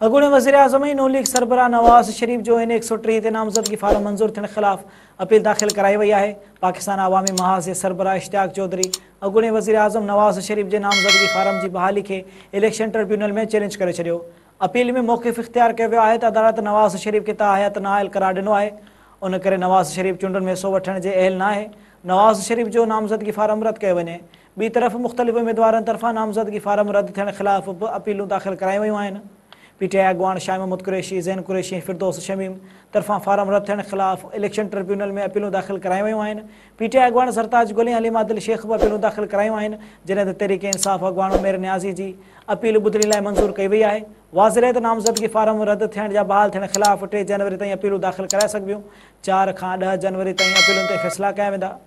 अॻूणे वज़ीर अज़म नून लीग सरबराह नवाज़ शरीफ़ जो हिन हिकु सौ टीह नामज़दगी फारम मंज़ूर थियण ख़िलाफ़ अपील दाख़िल कराई वई आहे। पाकिस्तान अवामी महाज़ जे सरबराह इश्तियाक चौधरी अॻूणे वज़ीर आज़म नवाज़ शरीफ़ जे नामज़दगी फारम जी बहाली खे इलेक्शन ट्रिब्यूनल में चैलेंज करे छॾियो। अपील में मौक़िफ़ इख़्तियार कयो वियो अदालत नवाज़ शरीफ़ खे ताहयात नाहिल करार ॾिनो आहे। उन करे नवाज़ शरीफ़ चूंडनि में हिसो वठण जे अहल न आहे। नवाज़ शरीफ़ जो नामज़दगी फारम रद्द कयो वञे। ॿी तरफ़ मुख़्तलिफ़ उमेदवारनि तरफ़ां नामज़दगी फारम रद्द थियण ख़िलाफ़ बि दाख़िल करायूं वियूं आहिनि। पीटीआई अॻवान शाह महमूद कुरैशी ज़ैन कुरैशी फिरदोस शमीम तरफ़ां फारम रद्द थियण ख़िलाफ़ इलेक्शन ट्रिब्यूनल में अपीलूं दाख़िल करायूं वियूं आहिनि पीटीआई अॻवान सरताज गुल अली मादिल शेख बि अपीलूं दाख़िल करायूं आहिनि जॾहिं त तहरीक इंसाफ़ अॻवान उमेर न्याज़ी जी अपील ॿुधण लाइ मंज़ूर कई वई आहे वाज़िर नामज़दगी फारम रद्द थियण जा बहाल थियण ख़िलाफ़ टे जनवरी ताईं अपीलूं दाख़िल कराए सघिबियूं चारि खां ॾह जनवरी ताईं अपीलुनि फ़ैसिला कया वेंदा